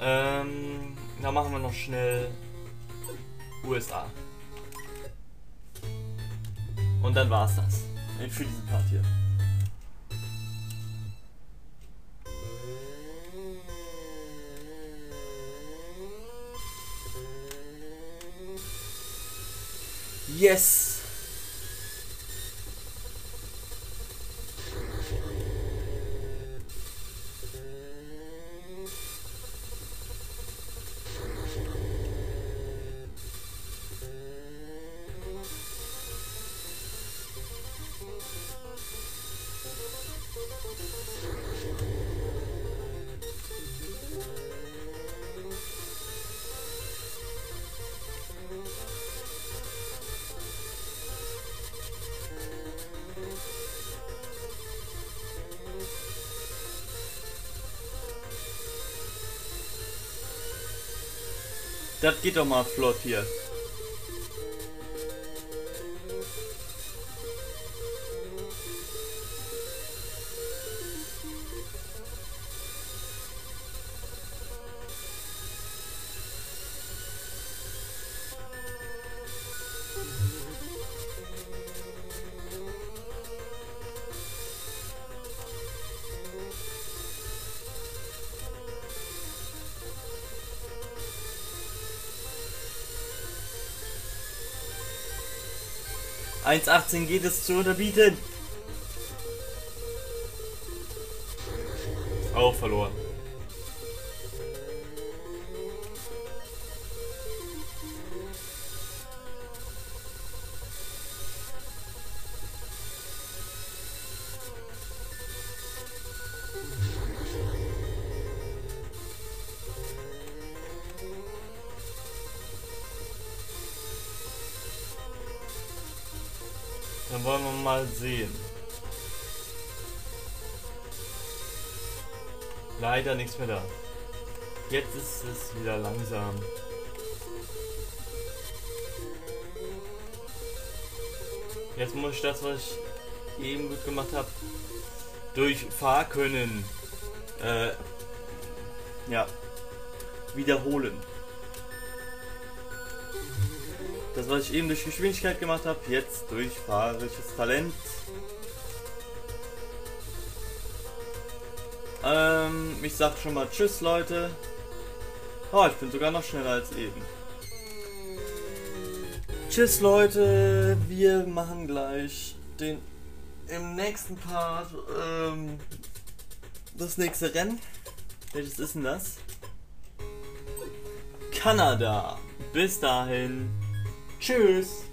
Ähm, dann machen wir noch schnell USA. Und dann war's das. Für diesen Part hier. Yes! Das geht doch mal flott hier. Eins achtzehn geht es zu unterbieten. Auch verloren. Dann wollen wir mal sehen. Leider nichts mehr da. Jetzt ist es wieder langsam. Jetzt muss ich das, was ich eben gut gemacht habe, durch Fahrkönnen äh, ja, wiederholen. Das, was ich eben durch Geschwindigkeit gemacht habe, jetzt durch fahrerisches Talent. Ähm, ich sag schon mal Tschüss, Leute. Oh, ich bin sogar noch schneller als eben. Tschüss, Leute. Wir machen gleich den im nächsten Part ähm, das nächste Rennen. Welches ist denn das? Kanada. Bis dahin. Tschüss.